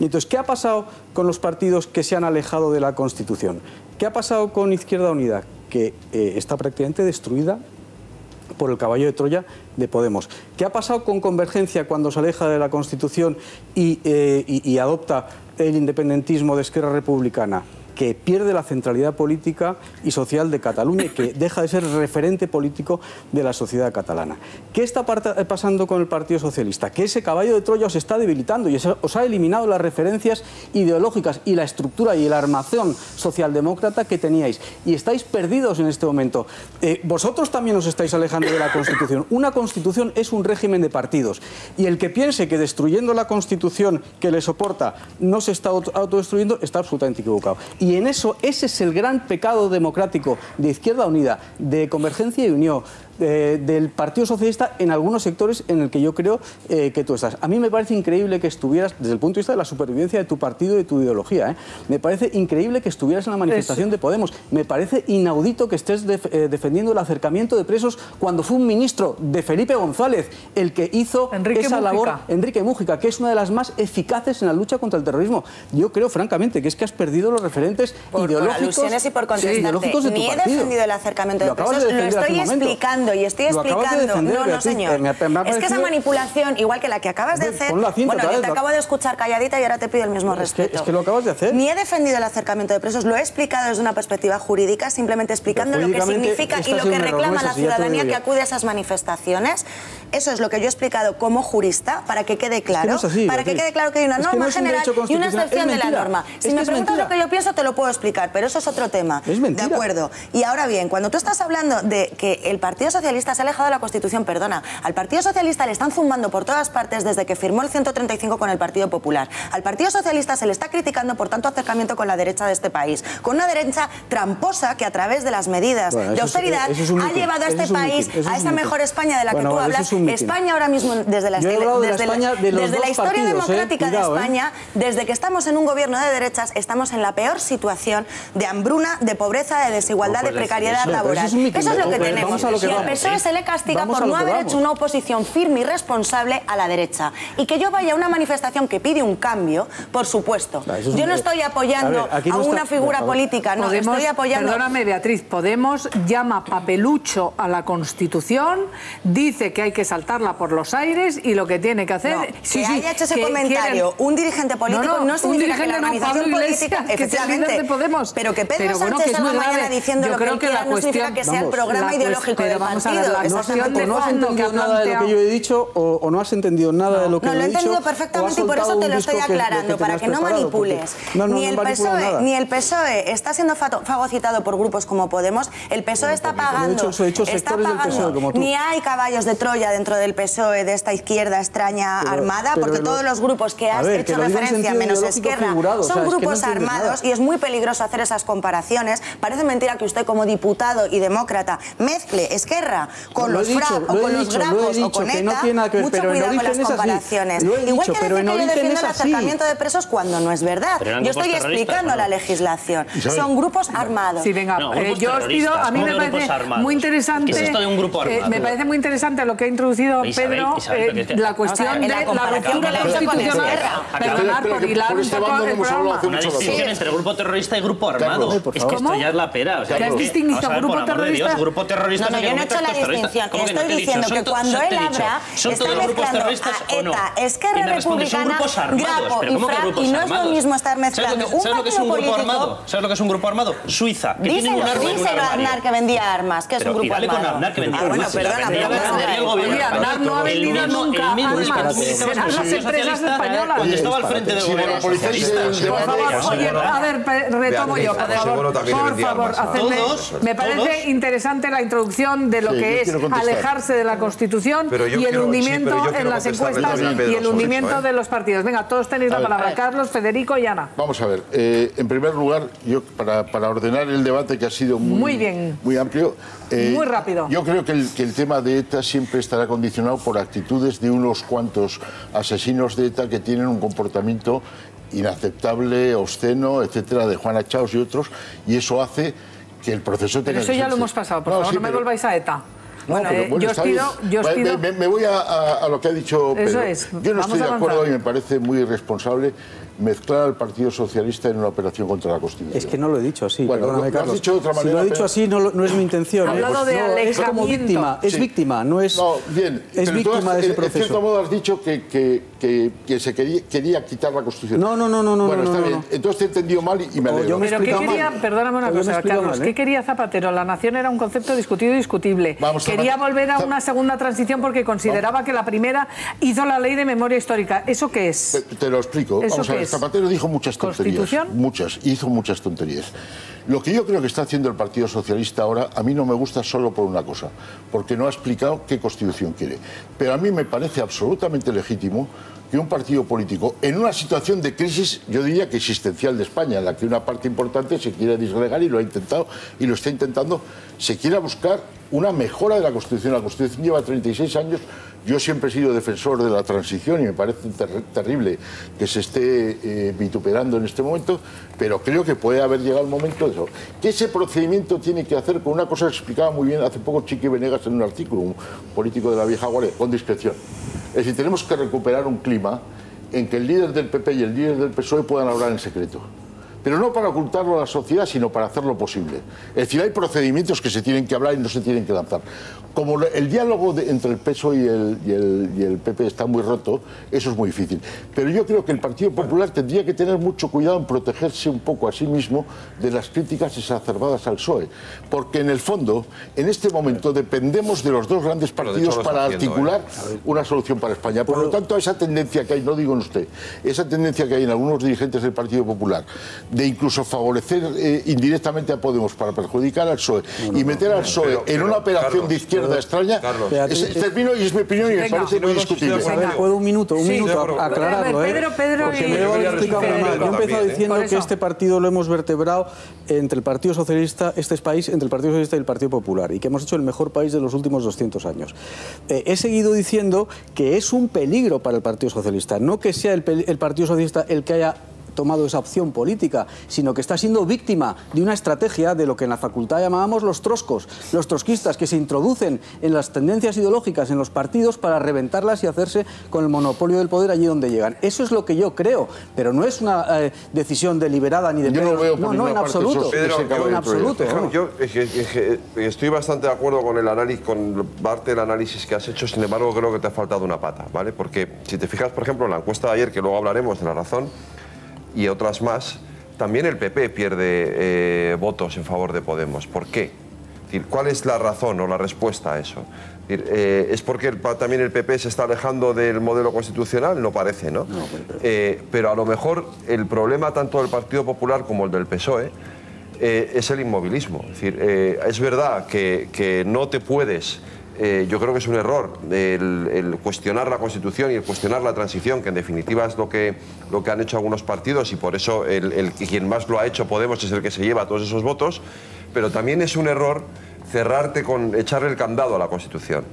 Entonces, ¿qué ha pasado con los partidos que se han alejado de la Constitución? ¿Qué ha pasado con Izquierda Unida? Que eh, está prácticamente destruida por el caballo de Troya de Podemos. ¿Qué ha pasado con Convergencia cuando se aleja de la Constitución y, eh, adopta el independentismo de Esquerra Republicana? Que pierde la centralidad política y social de Cataluña y que deja de ser referente político de la sociedad catalana. ¿Qué está eh, pasando con el Partido Socialista? Que ese caballo de Troya os está debilitando y os- ha eliminado las referencias ideológicas y la estructura y la armación socialdemócrata que teníais. Y estáis perdidos en este momento. Eh, vosotros también os estáis alejando de la Constitución. Una Constitución es un régimen de partidos. Y el que piense que destruyendo la Constitución que le soporta no se está auto- autodestruyendo está absolutamente equivocado. Y en eso, ese es el gran pecado democrático de Izquierda Unida, de Convergencia y Unión, de- del Partido Socialista en algunos sectores en el que yo creo eh, que tú estás. A mí me parece increíble que estuvieras, desde el punto de vista de la supervivencia de tu partido y de tu ideología, ¿eh? me parece increíble que estuvieras en la manifestación de Podemos. Me parece inaudito que estés def- eh, defendiendo el acercamiento de presos cuando fue un ministro de Felipe González el que hizo Enrique esa Mújica. labor, Enrique Mújica, que es una de las más eficaces en la lucha contra el terrorismo. Yo creo, francamente, que es que has perdido los referentes Por, por ideológicos, alusiones y por sí, ideológicos de tu Ni he partido. defendido el acercamiento de Lo presos, de lo estoy un y estoy de explicando. defender, no, no, señor. Me me es que esa manipulación, igual que la que acabas de hacer. cinta bueno, yo te acabo de escuchar calladita y ahora te pido el mismo Es que- respeto. es que lo acabas de hacer. Ni he defendido el acercamiento de presos, lo he explicado desde una perspectiva jurídica, simplemente explicando lo que significa y lo que reclama no la ciudadanía que acude a esas manifestaciones. Eso es lo que yo he explicado como jurista para que quede claro. no es así, para que quede claro que hay una norma no general y una excepción de la norma. Si me preguntas lo que yo pienso, te lo puedo explicar, pero eso es otro tema. Es mentira. De acuerdo. Y ahora bien, cuando tú estás hablando de que el Partido Socialista se ha alejado de la Constitución, perdona, al Partido Socialista le están zumbando por todas partes desde que firmó el 135 con el Partido Popular. Al Partido Socialista se le está criticando por tanto acercamiento con la derecha de este país, con una derecha tramposa que a través de las medidas Bueno, de es- austeridad es ha mitin, llevado a este es país mitin, a es esa mejor. España de la Bueno, que tú hablas. España ahora mismo desde la, de desde de desde la historia partidos, ¿eh? democrática Cuidado, de ¿eh? España, desde que estamos en un gobierno de derechas, estamos en la peor situación de hambruna, de pobreza, de desigualdad, No de precariedad eso. Laboral. eso es Eso lo que tenemos. vamos a lo que y al. PSOE se le castiga Vamos por no que haber vamos. hecho una oposición firme y responsable a la derecha. Y que yo vaya a una manifestación que pide un cambio, por supuesto. Ah, es Yo no estoy apoyando A ver, aquí a, no está- una figura política, no, Podemos- estoy apoyando... Perdóname, Beatriz, Podemos llama papelucho a la Constitución, dice que hay que saltarla por los aires y lo que tiene que hacer... No, Sí, que sí, haya hecho ese que comentario quieren- un dirigente político no, un significa que dirigente la no, organización política que es efectivamente de Podemos. pero que Pedro Pero bueno, Sánchez que es muy mañana grave. diciendo Yo lo que creo él que quiera la no significa que sea el programa ideológico del vamos a ver, partido la No has, de no entendido nada de lo que yo he dicho o, o no has entendido nada de lo que No, yo lo he he dicho. entendido o has perfectamente y por eso te lo estoy que- aclarando, para que no manipules. No, no, ni, no he el PSOE, nada. ni el PSOE está siendo fagocitado por grupos como Podemos, el PSOE está pagando, De hecho, he dicho está sectores del pagando, PSOE como tú. ni hay caballos de Troya dentro del PSOE, de esta izquierda extraña Pero- armada, pero porque lo- todos los grupos que has ver, hecho lo referencia, menos o son sea, es que no grupos armados y es muy peligroso hacer esas comparaciones. Parece mentira que usted como diputado y demócrata mezcle Esquerra con Lo he los dicho, FRAP o lo he con los dicho, lo he grapos o dicho, con que no ETA. tiene nada que ver, Mucho pero en cuidado con origen las comparaciones. Lo he Igual dicho, que pero decir en que yo defiendo el acercamiento de presos cuando no es verdad. Yo estoy explicando la legislación. Son grupos armados. Sí, venga, eh, yo os pido, a mí ¿cómo me parece muy interesante. ¿Qué es esto de un grupo eh, armado? me parece muy interesante lo que ha introducido Pedro, eh, la cuestión en de la ruptura que le hizo con constitucional. Espera, por hilar por un este poco el programa. Una distinción entre grupo terrorista y grupo armado. Es que esto ya es la pera. O sea, ¿Qué has distinguido? ¿Grupo terrorista? Grupo terrorista No, no, no hecho la distinción. ¿Cómo que no Estoy dicho? diciendo ¿Son que cuando él habla, ¿Son está mezclando a no? ETA, Esquerra Republicana. Grapo ¿Pero y FRAP, y no es lo mismo estar ¿Sabes lo que- mezclando un ¿Sabes lo que es un partido grupo político- armado? ¿Sabes lo que es un grupo armado? Suiza, que tiene Díselo, un arma y un díselo a. Aznar que vendía armas, que es un grupo dale con armado. Aznar que vendía Ah, bueno, armas. Aznar no ha vendido nunca armas. Serán las empresas españolas. Cuando estaba al frente del gobierno socialista. Por favor, oye, a ver, retomo yo, por favor. Por favor, ¿no? hacedme- me parece interesante la introducción de lo Sí, que es alejarse de la Constitución Pero y el quiero- hundimiento en las encuestas y el hundimiento ¿eh? de los partidos. Venga, todos tenéis la palabra. Carlos, Federico y Ana. Vamos a ver, eh, en primer lugar, yo para, para ordenar el debate que ha sido muy, Muy bien. muy amplio, eh, Muy rápido. Yo creo que el, que el tema de ETA siempre estará condicionado por actitudes de unos cuantos asesinos de ETA que tienen un comportamiento inaceptable, obsceno, etcétera, de Juana Chaos y otros, y eso hace que el proceso tenga Pero eso ya lo hemos pasado. Por favor, sí, no me pero- volváis a ETA. No, Bueno, pero eh, bueno, yo os pido, yo os pido... Me, me voy a, a- a lo que ha dicho Eso Pedro. es. Yo no Vamos estoy de acuerdo avanzar. y me parece muy irresponsable mezclar al Partido Socialista en una operación contra la Constitución. Es que no lo he dicho así, Bueno, perdóname, lo- lo has Carlos. dicho de otra si lo manera, he dicho pero- así, no, lo- no es mi intención. Ha ¿eh? de no, es como víctima, es Sí. víctima, no es, No, bien. es pero tú víctima has- de ese En cierto modo has dicho que, que, que, que se quería, quería quitar la Constitución. No, no, no, no, no, Bueno, no, está no, bien. no. Entonces te he entendido mal y, me alegro. yo me Pero ¿qué quería, mal. perdóname una cosa, Carlos, mal, ¿eh? ¿qué quería Zapatero? La nación era un concepto discutido y discutible. Vamos, quería Zapatero- volver a una segunda transición porque consideraba que la primera hizo la ley de memoria histórica. ¿Eso qué es? te lo explico. ¿Eso Vamos a qué ver, es? Zapatero dijo muchas tonterías. ¿Constitución? Muchas, hizo muchas tonterías. Lo que yo creo que está haciendo el Partido Socialista ahora, a mí no me gusta solo por una cosa, porque no ha explicado qué constitución quiere. Pero a mí me parece absolutamente legítimo que un partido político, en una situación de crisis, yo diría que existencial de España, en la que una parte importante se quiere disgregar y lo ha intentado y lo está intentando, se quiera buscar una mejora de la Constitución. La Constitución lleva 36 años. Yo siempre he sido defensor de la transición y me parece ter- terrible que se esté eh, vituperando en este momento, pero creo que puede haber llegado el momento de eso. Que ese procedimiento tiene que hacer con una cosa que explicaba muy bien hace poco Chiqui Venegas en un artículo, un político de la vieja guardia, con discreción. Es decir, tenemos que recuperar un clima en que el líder del PP y el líder del PSOE puedan hablar en secreto. Pero no para ocultarlo a la sociedad, sino para hacerlo posible. Es decir, hay procedimientos que se tienen que hablar y no se tienen que lanzar. Como el diálogo de- entre el PSOE y el, y, el, y el PP está muy roto, eso es muy difícil. Pero yo creo que el Partido Popular tendría que tener mucho cuidado en protegerse un poco a sí mismo de las críticas exacerbadas al PSOE. Porque en el fondo, en este momento, dependemos de los dos grandes partidos para haciendo, articular una solución para España. Por lo tanto, esa tendencia que hay, no digo en usted, esa tendencia que hay en algunos dirigentes del Partido Popular de incluso favorecer eh, indirectamente a Podemos para perjudicar al PSOE y meter al PSOE Pero- en pero, una operación Carlos, de izquierda extraña, Carlos. Es- termino y es mi opinión y me parece muy discutible. ¿Puedo un minuto? Un Sí. minuto aclararlo, A ver, ¿eh? Pedro, Pedro Porque y- me lo he Yo he empezado diciendo que este partido lo hemos vertebrado entre el Partido Socialista, este país, entre el Partido Socialista y el Partido Popular, y que hemos hecho el mejor país de los últimos 200 años. Eh, he seguido diciendo que es un peligro para el Partido Socialista, no que sea el Partido Socialista el que haya tomado esa opción política, sino que está siendo víctima de una estrategia de lo que en la facultad llamábamos los troscos, los trotskistas que se introducen en las tendencias ideológicas en los partidos para reventarlas y hacerse con el monopolio del poder allí donde llegan. Eso es lo que yo creo, pero no es una eh, decisión deliberada ni de Yo no Pedro- veo por no, no, en absoluto, Pedro, yo- en absoluto. Estoy bastante de acuerdo con el análisis, con parte del análisis que has hecho, sin embargo creo que te ha faltado una pata, ¿vale? Porque si te fijas, por ejemplo, en la encuesta de ayer, que luego hablaremos de la razón, y otras más, también el PP pierde eh, votos en favor de Podemos. ¿Por qué? Es decir, ¿Cuál es la razón o la respuesta a eso? Es, decir, eh, ¿es porque el también el PP se está alejando del modelo constitucional? No parece, ¿no? Eh, pero a lo mejor el problema tanto del Partido Popular como el del PSOE es el inmovilismo. Es decir, es verdad que, que no te puedes, eh, yo creo que es un error el, cuestionar la Constitución y el cuestionar la transición, que en definitiva es lo que, lo que han hecho algunos partidos y por eso el, quien más lo ha hecho, Podemos, es el que se lleva todos esos votos, pero también es un error cerrarte con echarle el candado a la Constitución.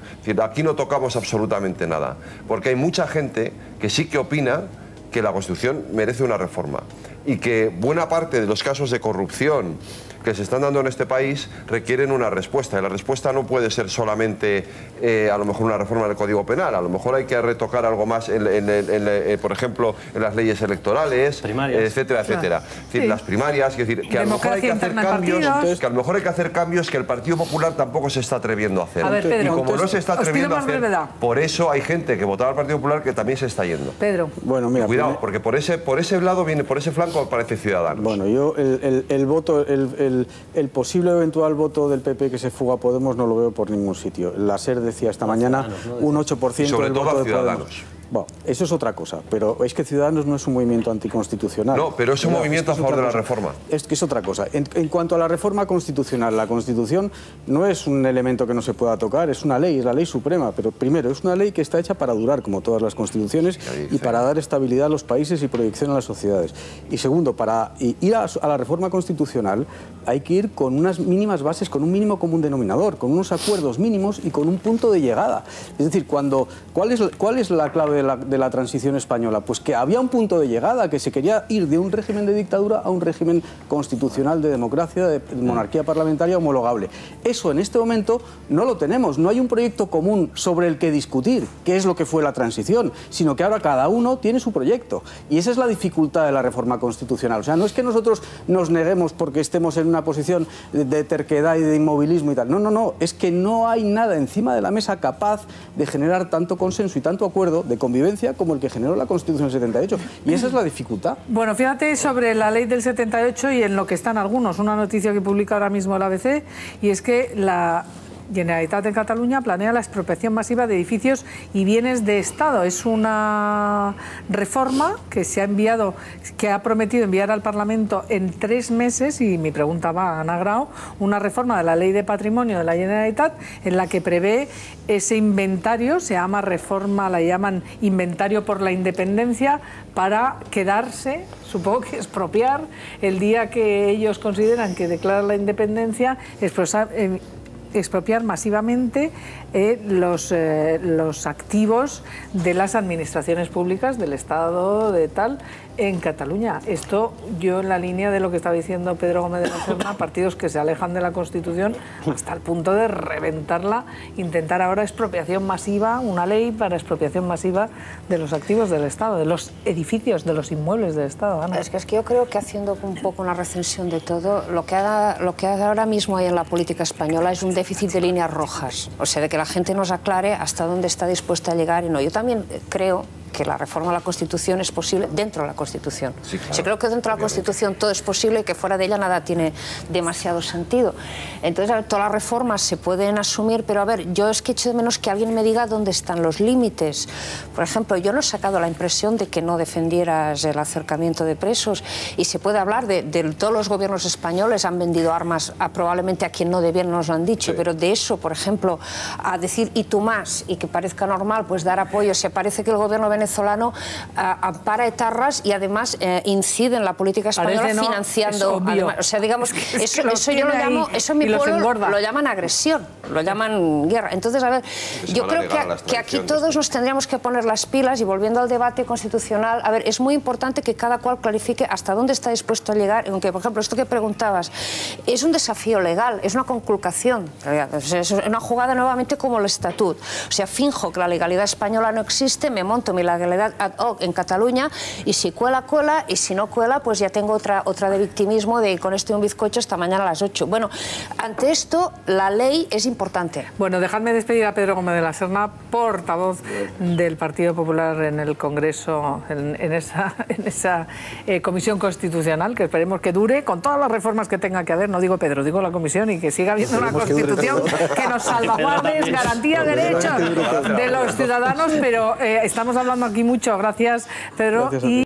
Aquí no tocamos absolutamente nada, porque hay mucha gente que sí que opina que la Constitución merece una reforma y que buena parte de los casos de corrupción que se están dando en este país requieren una respuesta. Y la respuesta no puede ser solamente, eh, a lo mejor, una reforma del Código Penal. A lo mejor hay que retocar algo más, en, en- en- en- eh, por ejemplo, en las leyes electorales, Primarias. etcétera, etcétera. Es decir, Sí. las primarias, es decir, que a lo mejor hay que cambios, que a lo mejor hay que hacer cambios que el Partido Popular tampoco se está atreviendo a hacer. A ver, Pedro, y como no entonces, se está atreviendo a hacer, brevedad. por eso hay gente que votaba al Partido Popular que también se está yendo. Pedro. Bueno, mira, Cuidado, porque por ese, por ese lado viene, por ese flanco Ciudadanos. Bueno, yo el, el- el voto, el, posible eventual voto del PP que se fuga a Podemos no lo veo por ningún sitio. La SER decía esta mañana un 8% Y sobre del todo voto a de Ciudadanos. Podemos. Bueno, eso es otra cosa, pero es que Ciudadanos no es un movimiento anticonstitucional. No, pero es un movimiento que a favor de la reforma. Es que es otra cosa. En, en cuanto a la reforma constitucional, la Constitución no es un elemento que no se pueda tocar, es una ley, es la ley suprema, pero primero es una ley que está hecha para durar, como todas las constituciones, y para dar estabilidad a los países y proyección a las sociedades. Y segundo, para ir a, a la reforma constitucional hay que ir con unas mínimas bases, con un mínimo común denominador, con unos acuerdos mínimos y con un punto de llegada. Es decir, cuando, ¿cuál, es, ¿cuál es la clave de la, de la transición española? Pues que había un punto de llegada, que se quería ir de un régimen de dictadura a un régimen constitucional de democracia, de monarquía parlamentaria homologable. Eso en este momento no lo tenemos, no hay un proyecto común sobre el que discutir, qué es lo que fue la transición, sino que ahora cada uno tiene su proyecto. Y esa es la dificultad de la reforma constitucional. O sea, no es que nosotros nos neguemos porque estemos en una posición de, terquedad y de inmovilismo y tal. No, no, no, es que no hay nada encima de la mesa capaz de generar tanto consenso y tanto acuerdo de convivencia como el que generó la Constitución del 78. Y esa es la dificultad. Bueno, fíjate sobre la ley del 78 y en lo que están algunos. Una noticia que publica ahora mismo el ABC y es que la Generalitat de Cataluña planea la expropiación masiva de edificios y bienes de Estado. Es una reforma que se ha enviado, que ha prometido enviar al Parlamento en tres meses, y mi pregunta va a Ana Grau, una reforma de la Ley de Patrimonio de la Generalitat en la que prevé ese inventario, se llama reforma, la llaman inventario por la independencia, para quedarse, supongo que expropiar, el día que ellos consideran que declarar la independencia, expresar, eh, expropiar masivamente eh, los, eh, los activos de las administraciones públicas del Estado de tal en Cataluña. Esto yo en la línea de lo que estaba diciendo Pedro Gómez de la Serna, partidos que se alejan de la Constitución hasta el punto de reventarla, intentar ahora expropiación masiva, una ley para expropiación masiva de los activos del Estado, de los edificios, de los inmuebles del Estado. Ana. Es que, es que yo creo que haciendo un poco una recensión de todo, lo que, ha, lo que ahora mismo hay en la política española es un déficit de líneas rojas, o sea, de que la gente nos aclare hasta dónde está dispuesta a llegar y no. Yo también creo que la reforma de la Constitución es posible dentro de la Constitución. Sí, claro, O sea, creo que dentro de la Constitución todo es posible y que fuera de ella nada tiene demasiado sentido. Entonces, a ver, todas las reformas se pueden asumir, pero a ver, yo es que echo de menos que alguien me diga dónde están los límites. Por ejemplo, yo no he sacado la impresión de que no defendieras el acercamiento de presos y se puede hablar de, de todos los gobiernos españoles han vendido armas a, probablemente a quien no debían, nos lo han dicho, pero de eso, por ejemplo, a decir y tú más y que parezca normal, pues dar apoyo, se parece que el gobierno venezolano ah, ampara etarras y además eh, incide en la política española Parece no, financiando. es obvio. además, o sea, digamos, que eso, eso yo lo llamo, eso en mi pueblo engorda. lo llaman agresión, lo llaman guerra. Entonces, a ver, yo creo que, que aquí todos nos tendríamos que poner las pilas y volviendo al debate constitucional, a ver, es muy importante que cada cual clarifique hasta dónde está dispuesto a llegar, aunque, por ejemplo, esto que preguntabas, es un desafío legal, es una conculcación, sea, es una jugada nuevamente como el estatut. O sea, finjo que la legalidad española no existe, me monto mi legalidad ad hoc en Cataluña y si cuela, cuela, y si no cuela, pues ya tengo otra, otra de victimismo de con esto y un bizcocho esta mañana a las 8. Bueno, ante esto, la ley es importante. Bueno, dejadme despedir a Pedro Gómez de la Serna, portavoz del Partido Popular en el Congreso, en, en esa, en esa eh, comisión constitucional, que esperemos que dure, con todas las reformas que tenga que haber, no digo Pedro, digo la comisión, y que siga habiendo una Esperemos que constitución que nos salvaguarde, garantía de derechos de los ciudadanos, pero eh, estamos hablando aquí mucho, gracias Pedro. Gracias